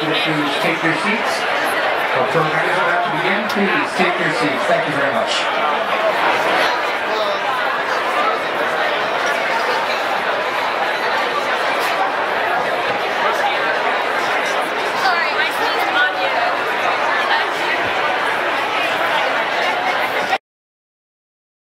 Would please take your seats? Our program is about to begin. Please take your seats. Thank you very much.